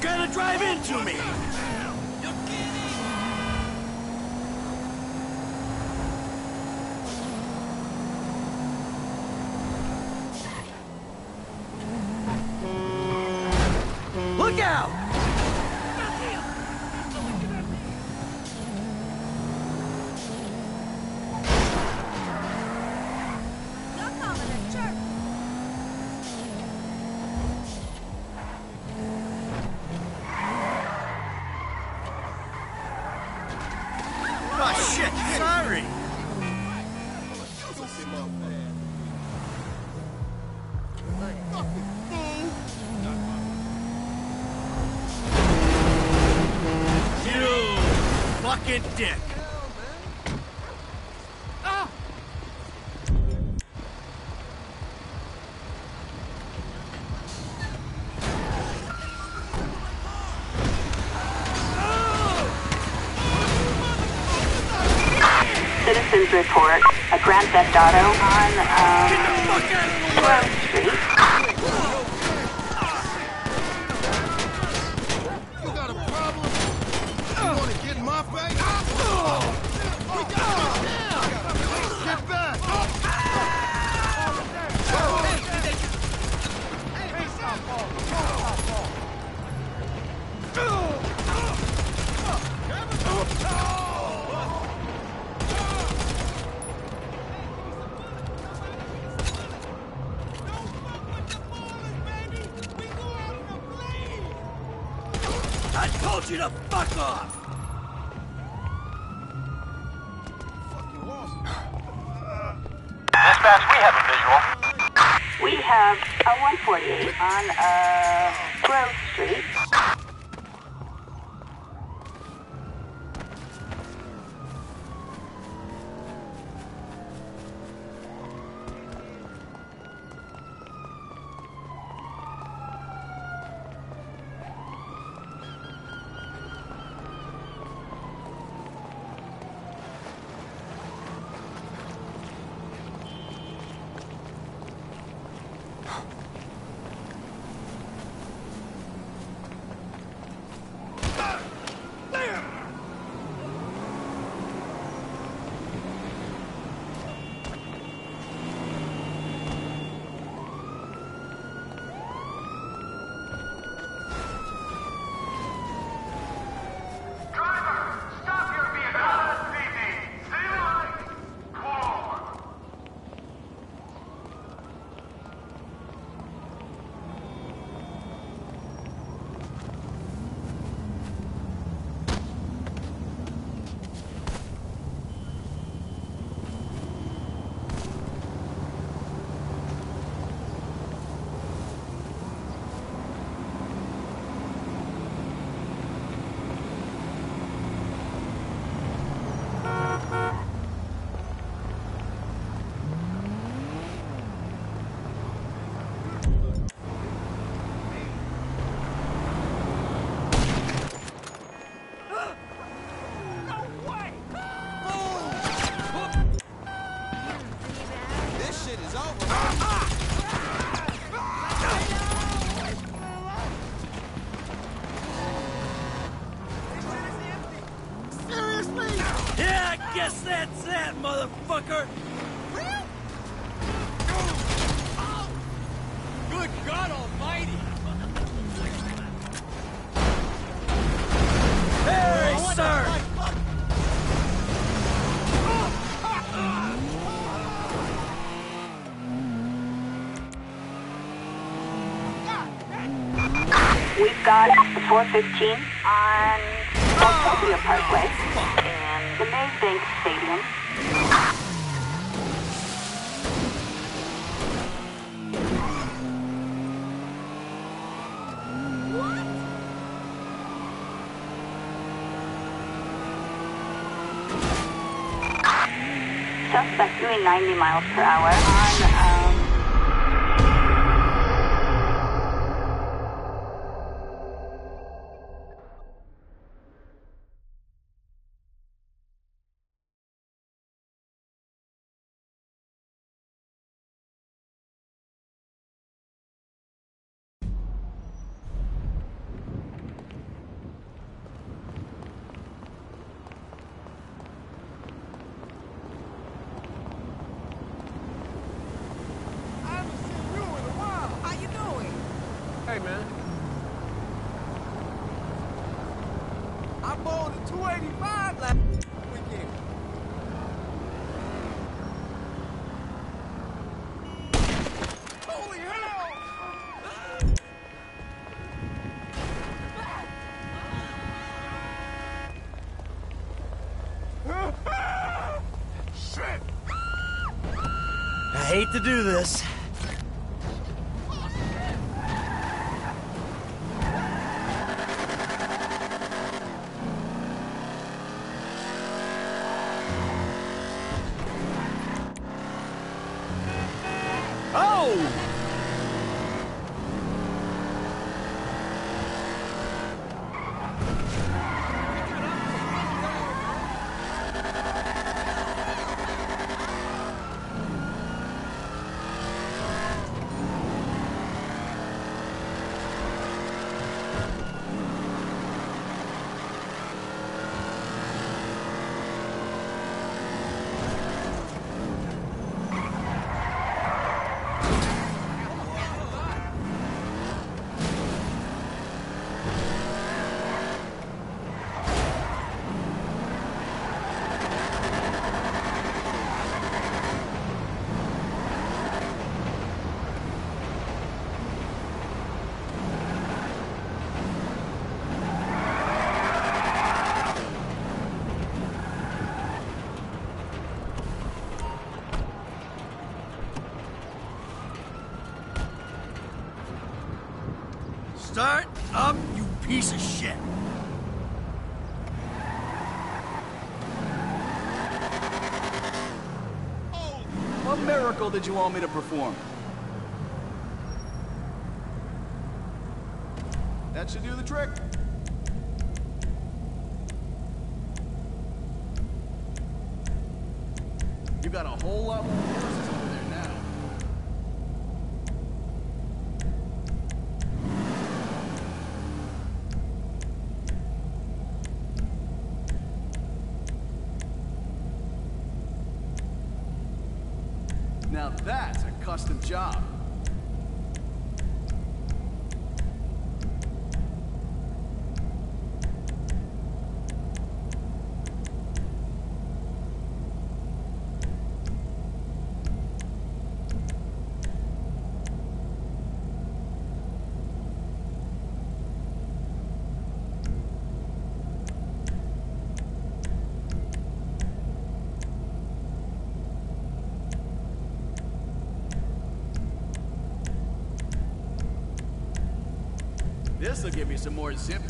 trying to drive into me! Look out! Fucking dick! Citizens report a Grand Theft Auto on um, I told you to fuck off! Dispatch, we have a visual. We have a 148 on uh, Grove Street. Yeah, I guess that's that, motherfucker! Oh, good God Almighty! Hey, sir! We've got the 415 on Utopia Parkway and the main Bank Suspect doing 90 miles per hour man. I bowled a 285 last weekend. Holy hell! Shit! I hate to do this. Start up, you piece of shit. Oh, what miracle did you want me to perform? That should do the trick. You got a whole lot more that's a custom job. This'll give me some more zip.